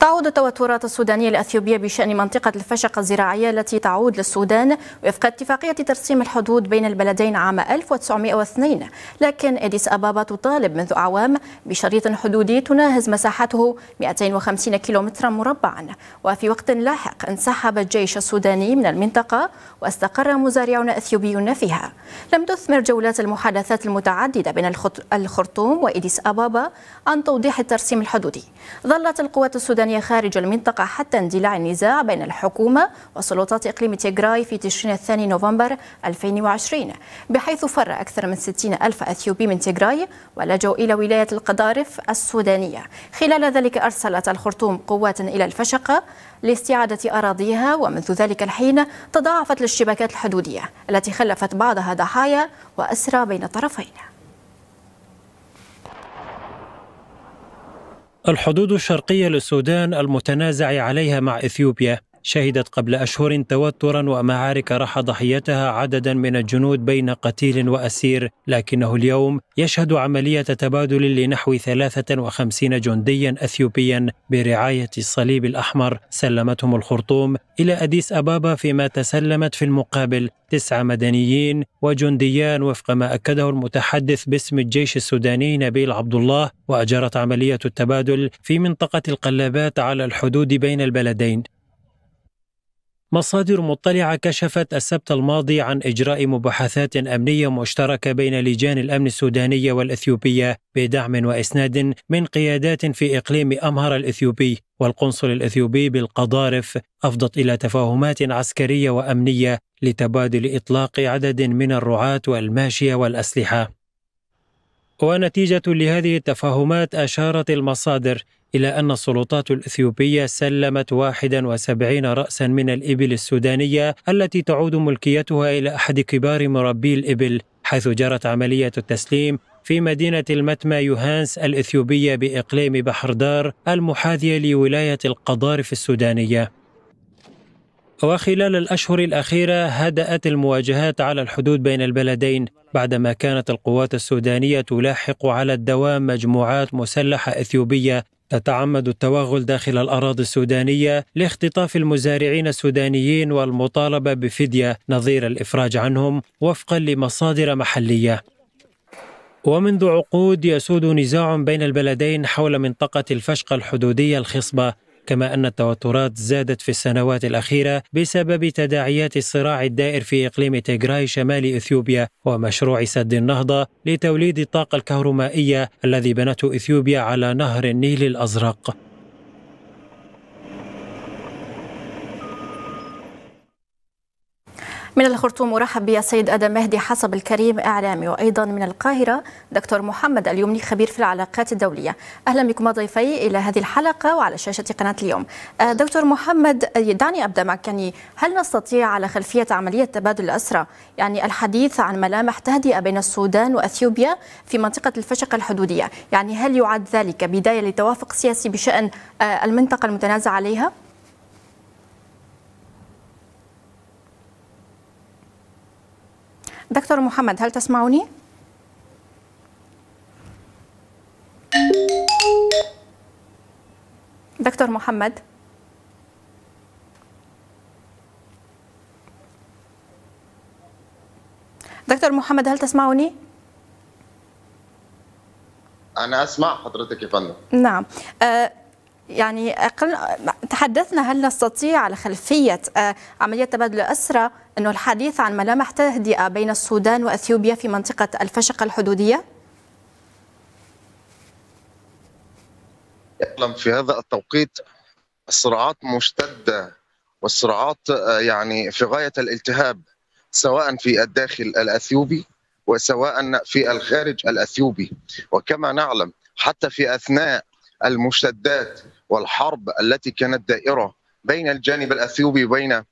تعود التوترات السودانية الأثيوبية بشأن منطقة الفشقة الزراعية التي تعود للسودان وفق اتفاقية ترسيم الحدود بين البلدين عام 1902 لكن إديس أبابا تطالب منذ أعوام بشريط حدودي تناهز مساحته 250 كيلومترا مربعا. وفي وقت لاحق انسحب الجيش السوداني من المنطقة واستقر مزارعون أثيوبيون فيها. لم تثمر جولات المحادثات المتعددة بين الخرطوم وإديس أبابا عن توضيح الترسيم الحدودي. ظلت القوات السودانية خارج المنطقة حتى اندلاع النزاع بين الحكومة وسلطات إقليم تيغراي في تشرين الثاني نوفمبر 2020 بحيث فر أكثر من 60 ألف أثيوبي من تيغراي ولجوا إلى ولاية القضارف السودانية. خلال ذلك أرسلت الخرطوم قوات إلى الفشقة لاستعادة أراضيها ومنذ ذلك الحين تضاعفت الاشتباكات الحدودية التي خلفت بعضها ضحايا وأسرى بين الطرفين الحدود الشرقية للسودان المتنازع عليها مع إثيوبيا. شهدت قبل أشهر توترا ومعارك راح ضحيتها عددا من الجنود بين قتيل وأسير لكنه اليوم يشهد عملية تبادل لنحو 53 جنديا أثيوبيا برعاية الصليب الأحمر. سلمتهم الخرطوم إلى أديس أبابا فيما تسلمت في المقابل تسعة مدنيين وجنديان وفق ما أكده المتحدث باسم الجيش السوداني نبيل عبد الله وأجرت عملية التبادل في منطقة القلابات على الحدود بين البلدين. مصادر مطلعة كشفت السبت الماضي عن إجراء مباحثات أمنية مشتركة بين لجان الأمن السودانية والإثيوبية بدعم وإسناد من قيادات في إقليم أمهر الإثيوبي والقنصل الإثيوبي بالقضارف أفضت إلى تفاهمات عسكرية وأمنية لتبادل إطلاق عدد من الرعاة والماشية والأسلحة. ونتيجة لهذه التفاهمات أشارت المصادر إلى أن السلطات الإثيوبية سلمت 71 رأسا من الإبل السودانية التي تعود ملكيتها إلى أحد كبار مربي الإبل حيث جرت عملية التسليم في مدينة المتمى يوهانس الإثيوبية بإقليم بحردار المحاذية لولاية القضارف السودانية. وخلال الأشهر الأخيرة هدأت المواجهات على الحدود بين البلدين بعدما كانت القوات السودانية تلاحق على الدوام مجموعات مسلحة إثيوبية تتعمد التوغل داخل الأراضي السودانية لاختطاف المزارعين السودانيين والمطالبة بفدية نظير الإفراج عنهم وفقا لمصادر محلية. ومنذ عقود يسود نزاع بين البلدين حول منطقة الفشق الحدودية الخصبة كما أن التوترات زادت في السنوات الأخيرة بسبب تداعيات الصراع الدائر في إقليم تيغراي شمال إثيوبيا ومشروع سد النهضة لتوليد الطاقة الكهرومائية الذي بنته إثيوبيا على نهر النيل الأزرق. من الخرطوم أرحب بالسيد أدم مهدي حسب الكريم إعلامي. وأيضا من القاهرة دكتور محمد اليمني خبير في العلاقات الدولية. أهلا بكم ضيفي إلى هذه الحلقة وعلى شاشة قناة اليوم. دكتور محمد دعني أبدأ معك. يعني هل نستطيع على خلفية عملية تبادل الأسرى يعني الحديث عن ملامح تهدئة بين السودان وأثيوبيا في منطقة الفشقة الحدودية؟ يعني هل يعد ذلك بداية لتوافق سياسي بشأن المنطقة المتنازع عليها؟ دكتور محمد هل تسمعني؟ دكتور محمد دكتور محمد هل تسمعني؟ أنا أسمع حضرتك يا فندم نعم أه يعني تحدثنا هل نستطيع على خلفية عملية تبادل الأسرى أنه الحديث عن ملامح تهدئة بين السودان وأثيوبيا في منطقة الفشقة الحدودية؟ في هذا التوقيت الصراعات مشتدة والصراعات يعني في غاية الالتهاب سواء في الداخل الأثيوبي وسواء في الخارج الأثيوبي وكما نعلم حتى في أثناء المشتدات والحرب التي كانت دائرة بين الجانب الأثيوبي وبين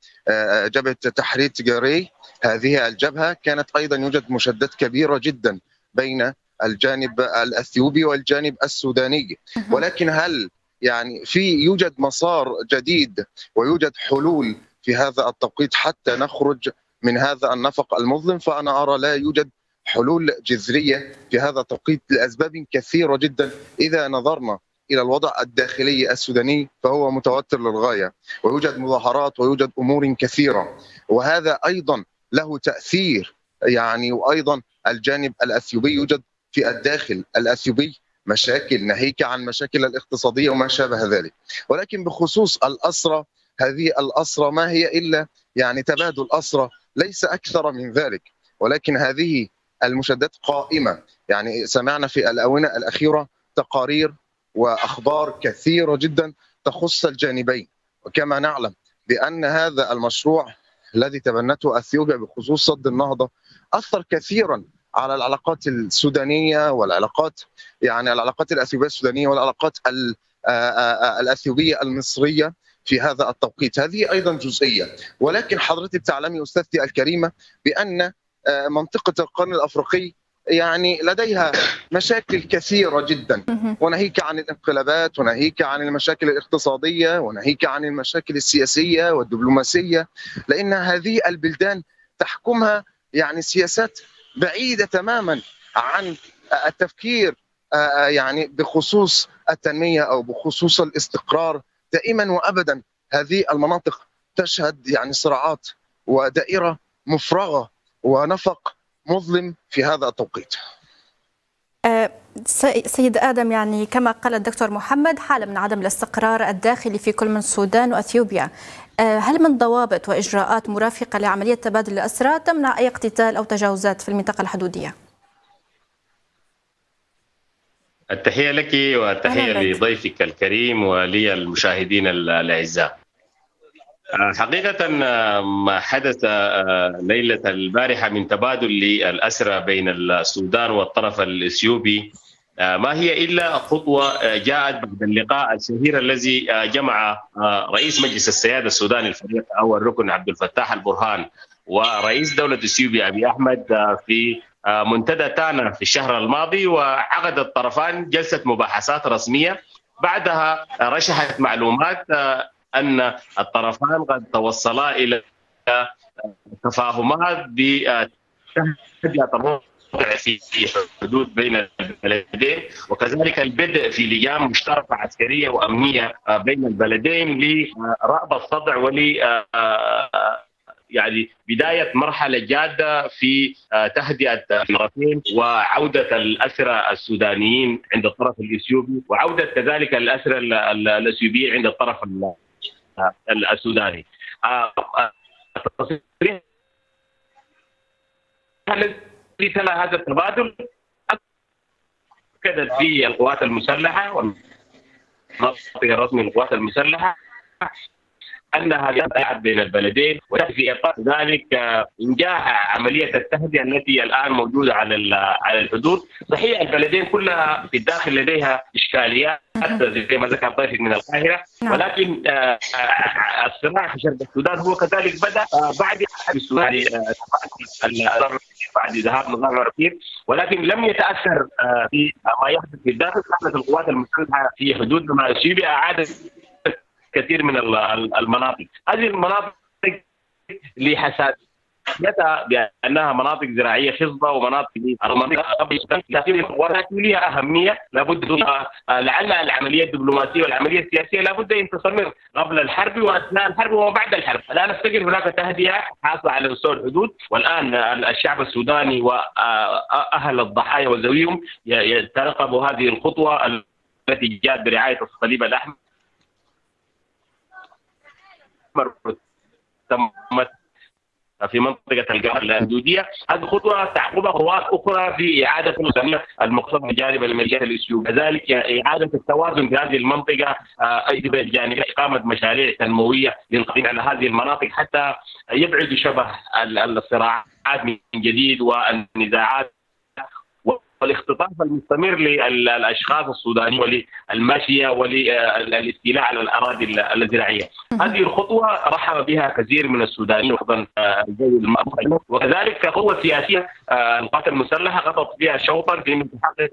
جبهة تحرير تجاري هذه الجبهة كانت أيضا يوجد مشادات كبيره جدا بين الجانب الأثيوبي والجانب السوداني. ولكن هل يعني في يوجد مسار جديد ويوجد حلول في هذا التوقيت حتى نخرج من هذا النفق المظلم؟ فأنا أرى لا يوجد حلول جذرية في هذا التوقيت لأسباب كثيرة جدا. إذا نظرنا إلى الوضع الداخلي السوداني فهو متوتر للغاية ويوجد مظاهرات ويوجد أمور كثيرة وهذا أيضا له تأثير يعني وأيضا الجانب الأثيوبي يوجد في الداخل الأثيوبي مشاكل ناهيك عن مشاكل الاقتصادية وما شابه ذلك. ولكن بخصوص الاسرى هذه الاسرى ما هي إلا يعني تبادل اسرى ليس أكثر من ذلك ولكن هذه المشادات قائمة. يعني سمعنا في الآونة الأخيرة تقارير وأخبار كثيرة جدا تخص الجانبين. وكما نعلم بأن هذا المشروع الذي تبنته أثيوبيا بخصوص سد النهضة أثر كثيرا على العلاقات السودانية والعلاقات يعني العلاقات الأثيوبية السودانية والعلاقات الأثيوبية المصرية في هذا التوقيت. هذه أيضا جزئية. ولكن حضرتك تعلمي أستاذتي الكريمة بأن منطقة القرن الأفريقي يعني لديها مشاكل كثيرة جدا. وناهيك عن الانقلابات وناهيك عن المشاكل الاقتصادية وناهيك عن المشاكل السياسية والدبلوماسية لأن هذه البلدان تحكمها يعني سياسات بعيدة تماما عن التفكير يعني بخصوص التنمية أو بخصوص الاستقرار. دائما وأبدا هذه المناطق تشهد يعني صراعات ودائرة مفرغة ونفق مظلم في هذا التوقيت. سيد آدم يعني كما قال الدكتور محمد حالة من عدم الاستقرار الداخلي في كل من السودان وأثيوبيا. هل من ضوابط وإجراءات مرافقة لعملية تبادل الأسرى تمنع أي اقتتال أو تجاوزات في المنطقة الحدودية؟ التحية لك والتحية لضيفك الكريم ولي المشاهدين الأعزاء. حقيقة ما حدث ليلة البارحة من تبادل للأسرى بين السودان والطرف الإثيوبي. ما هي إلا خطوة جاءت بعد اللقاء الشهير الذي جمع رئيس مجلس السيادة السوداني الفريق أول ركن عبد الفتاح البرهان ورئيس دولة إثيوبيا أبي أحمد في منتدى تانا في الشهر الماضي. وعقد الطرفان جلسة مباحثات رسمية. بعدها رشحت معلومات أن الطرفان قد توصلا إلى تفاهمات بتهدئة في حدود بين البلدين وكذلك البدء في لجان مشتركة عسكرية وأمنية بين البلدين لرأب الصدع ول يعني بداية مرحلة جادة في تهدئة الطرفين وعودة الأسرى السودانيين عند الطرف الإثيوبي وعودة كذلك الأسرى الإثيوبيين عند الطرف السوداني. الذي تلا هذا التبادل أكدت فيه القوات المسلحة والناطق الرسمي للقوات المسلحة أنها جاءت بين البلدين وفي إطار ذلك انجاح عملية التهدئة التي الآن موجودة على على الحدود، صحيح البلدين كلها في الداخل لديها إشكاليات زي ما ذكر ضيفك من القاهرة. ولكن الصراع في شرق السودان هو كذلك بدأ بعد السودان بعد ذهاب نظام العقير ولكن لم يتأثر في ما يحدث في الداخل. كانت القوات المسلحه في حدود مع اثيوبيا أعادت كثير من المناطق. هذه المناطق لحساسيتها بانها مناطق زراعية خصبة ومناطق ولكن لها أهمية. لابد لعل العملية الدبلوماسية والعملية السياسية لابد أن تستمر قبل الحرب وأثناء الحرب وما بعد الحرب، الان نفتكر هناك تهدئة حاصله على مستوى الحدود. والآن الشعب السوداني وأهل الضحايا وذويهم يترقبوا هذه الخطوة التي جاءت برعاية الصليب الأحمر. تمت في منطقة الجبهة الحدودية هذه خطوة تعقبها خطوات أخرى في إعادة المقصود بجانب الملكية الإثيوبية كذلك إعادة التوازن في هذه المنطقة بجانب إقامة مشاريع تنموية للقضاء على هذه المناطق حتى يبعد شبه الصراعات من جديد والنزاعات والاختطاف المستمر للأشخاص السودانيين وللماشيه وللاستيلاء على الأراضي الزراعية. هذه الخطوة رحب بها كثير من السودانيين خصوصا وكذلك قوه سياسية القوات المسلحة قضت فيها شوطا في تحقق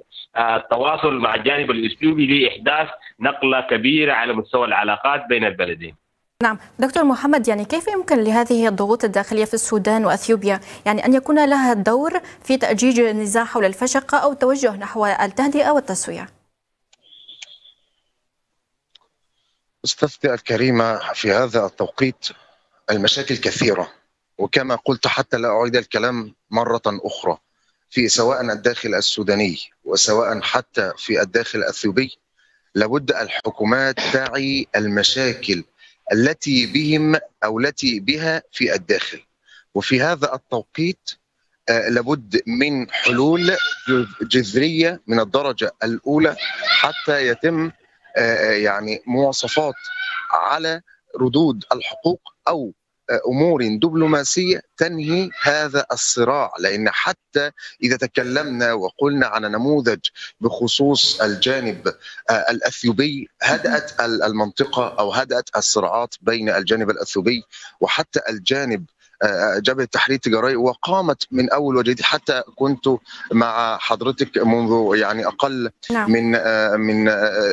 التواصل مع الجانب الاثيوبي لإحداث نقلة كبيرة على مستوى العلاقات بين البلدين. نعم. دكتور محمد يعني كيف يمكن لهذه الضغوط الداخلية في السودان وأثيوبيا؟ يعني أن يكون لها دور في تأجيج النزاع حول الفشقة أو التوجه نحو التهدئة والتسوية؟ أستاذتي الكريمة في هذا التوقيت المشاكل كثيرة وكما قلت حتى لا أعيد الكلام مرة أخرى في سواء الداخل السوداني وسواء حتى في الداخل الأثيوبي لابد الحكومات تعي المشاكل التي بهم أو التي بها في الداخل. وفي هذا التوقيت آه، لابد من حلول جذرية من الدرجة الأولى حتى يتم آه، آه، يعني مواصفات على ردود الحقوق أو أمور دبلوماسية تنهي هذا الصراع لأن حتى إذا تكلمنا وقلنا عن نموذج بخصوص الجانب الأثيوبي هدأت المنطقة أو هدأت الصراعات بين الجانب الأثيوبي وحتى الجانب جبهة التحرير التجاري وقامت من أول وجديد حتى كنت مع حضرتك منذ يعني أقل نعم. من من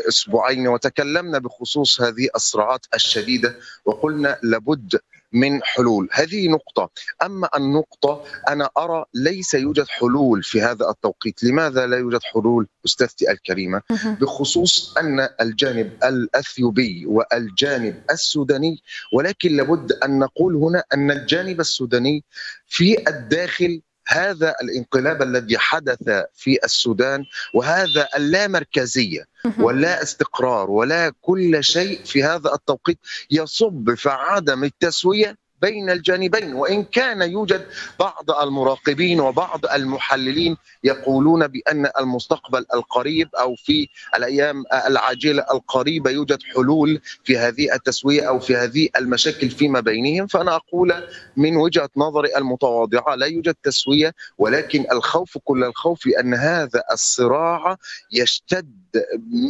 أسبوعين وتكلمنا بخصوص هذه الصراعات الشديدة وقلنا لابد من حلول. هذه نقطة. أما النقطة أنا أرى ليس يوجد حلول في هذا التوقيت. لماذا لا يوجد حلول أستاذتي الكريمة؟ بخصوص أن الجانب الأثيوبي والجانب السوداني ولكن لابد أن نقول هنا أن الجانب السوداني في الداخل هذا الانقلاب الذي حدث في السودان وهذا اللامركزيه ولا استقرار ولا كل شيء في هذا التوقيت يصب في عدم التسوية بين الجانبين وإن كان يوجد بعض المراقبين وبعض المحللين يقولون بأن المستقبل القريب أو في الأيام العاجلة القريبة يوجد حلول في هذه التسوية أو في هذه المشاكل فيما بينهم. فأنا أقول من وجهة نظري المتواضعة لا يوجد تسوية ولكن الخوف كل الخوف أن هذا الصراع يشتد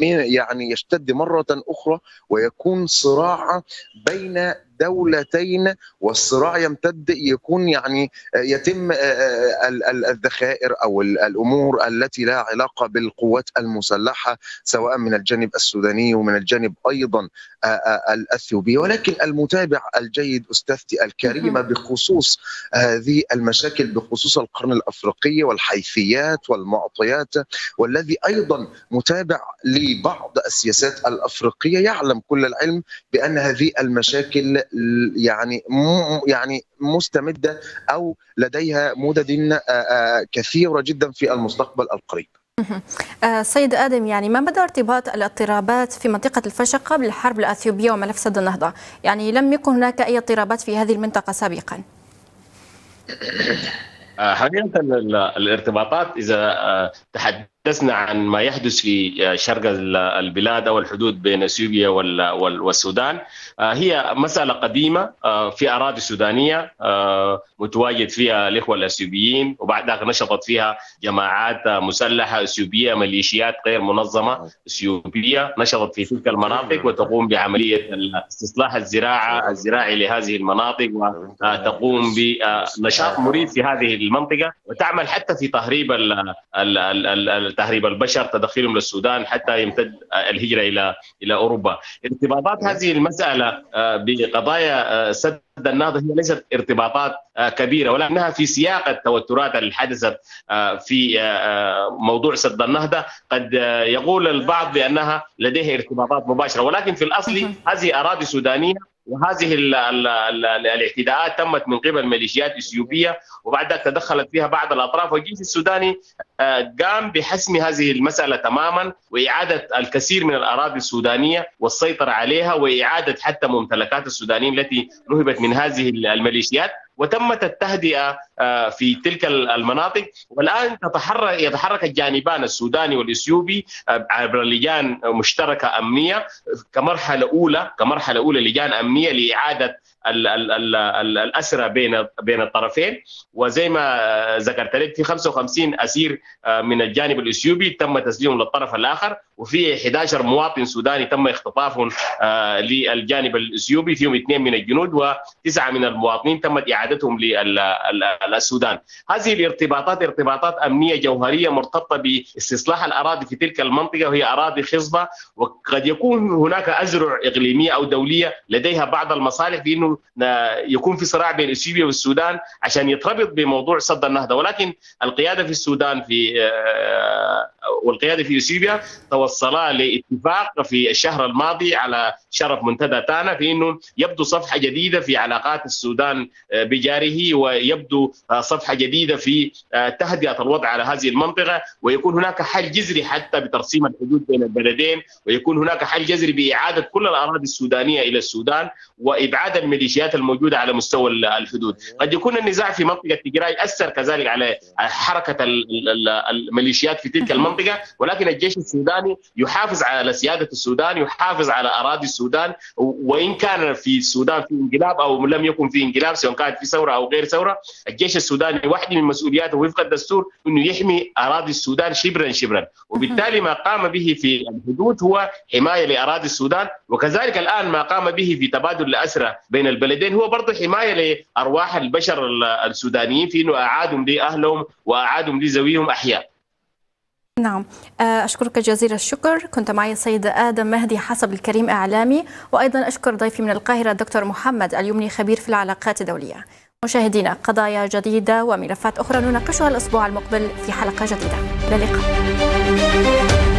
يعني يشتد مرة أخرى ويكون صراع بين دولتين والصراع يمتد يكون يعني يتم الذخائر أو الأمور التي لها علاقة بالقوات المسلحة سواء من الجانب السوداني ومن الجانب أيضا الأثيوبي. ولكن المتابع الجيد أستاذتي الكريمة بخصوص هذه المشاكل بخصوص القرن الأفريقي والحيثيات والمعطيات والذي أيضا متابع لبعض السياسات الأفريقية يعلم كل العلم بأن هذه المشاكل يعني يعني مستمدة أو لديها مدد كثيرة جدا في المستقبل القريب. سيد آدم يعني ما مدى ارتباط الاضطرابات في منطقة الفشق قبل الحرب الأثيوبية وملف سد النهضة؟ يعني لم يكن هناك أي اضطرابات في هذه المنطقة سابقا. حقيقه الارتباطات إذا تحدثنا عن ما يحدث في شرق البلاد أو الحدود بين اثيوبيا والسودان. هي مسألة قديمة في أراضي سودانية متواجد فيها الإخوة الأثيوبيين وبعد ذلك نشطت فيها جماعات مسلحة أثيوبية ميليشيات غير منظمة أثيوبية. نشطت في تلك المناطق وتقوم بعملية استصلاح الزراعة الزراعي لهذه المناطق وتقوم بنشاط مريب في هذه المنطقة وتعمل حتى في تهريب تهريب البشر تدخلهم للسودان حتى يمتد الهجرة إلى إلى أوروبا. ارتباطات هذه المسألة بقضايا سد النهضة هي ليست ارتباطات كبيرة ولكنها في سياق التوترات اللي حدثت في موضوع سد النهضة. قد يقول البعض بأنها لديها ارتباطات مباشرة ولكن في الأصل هذه أراضي سودانية وهذه ال ال ال الاعتداءات تمت من قبل ميليشيات إثيوبية وبعد ذلك تدخلت فيها بعض الأطراف. والجيش السوداني قام بحسم هذه المسألة تماما وإعادة الكثير من الأراضي السودانية والسيطرة عليها وإعادة حتى ممتلكات السودانيين التي نهبت من هذه الميليشيات. وتمت التهدئة في تلك المناطق. والآن تتحرك يتحرك الجانبان السوداني والإثيوبي عبر لجان مشتركة أمنية كمرحلة أولى كمرحلة أولى لجان أمنية لإعادة الاسرى بين بين الطرفين. وزي ما ذكرت لك في 55 أسير من الجانب الإثيوبي تم تسليمهم للطرف الآخر. وفي 11 مواطن سوداني تم اختطافهم للجانب الإثيوبي. فيهم اثنين من الجنود وتسعة من المواطنين. تمت إعادتهم للسودان هذه الارتباطات ارتباطات أمنية جوهرية مرتبطة باستصلاح الأراضي في تلك المنطقة وهي أراضي خصبة وقد يكون هناك أزرع إقليمية أو دولية لديها بعض المصالح في انه يكون في صراع بين إثيوبيا والسودان عشان يتربط بموضوع صد النهضة. ولكن القيادة في السودان في آه، والقيادة في إثيوبيا توصلا لاتفاق في الشهر الماضي على شرف منتدى تانا في إنه يبدو صفحة جديدة في علاقات السودان آه، بجاره ويبدو آه، صفحة جديدة في تهدئة الوضع على هذه المنطقة ويكون هناك حل جذري حتى بترسيم الحدود بين البلدين ويكون هناك حل جذري بإعادة كل الأراضي السودانية إلى السودان وإبعاد الميليشيات الموجودة على مستوى الحدود. قد يكون النزاع في منطقة تجراي أثر كذلك على حركة الميليشيات في تلك المنطقة ولكن الجيش السوداني يحافظ على سيادة السودان يحافظ على أراضي السودان وإن كان في السودان في انقلاب أو لم يكن في انقلاب سواء كانت في ثورة أو غير ثورة الجيش السوداني واحدة من مسؤولياته وفق الدستور إنه يحمي أراضي السودان شبرا شبرا. وبالتالي ما قام به في الحدود هو حماية لأراضي السودان وكذلك الآن ما قام به في تبادل الاسرى بين البلدين هو برضه حماية لأرواح البشر السودانيين في إنه اعادهم لأهلهم واعادهم لزويهم أحياء. نعم. آه، أشكرك جزيل الشكر. كنت معي السيد آدم مهدي حسب الكريم إعلامي وأيضا أشكر ضيفي من القاهرة الدكتور محمد اليمني خبير في العلاقات الدولية. مشاهدينا قضايا جديدة وملفات أخرى نناقشها الأسبوع المقبل في حلقة جديدة. إلى اللقاء.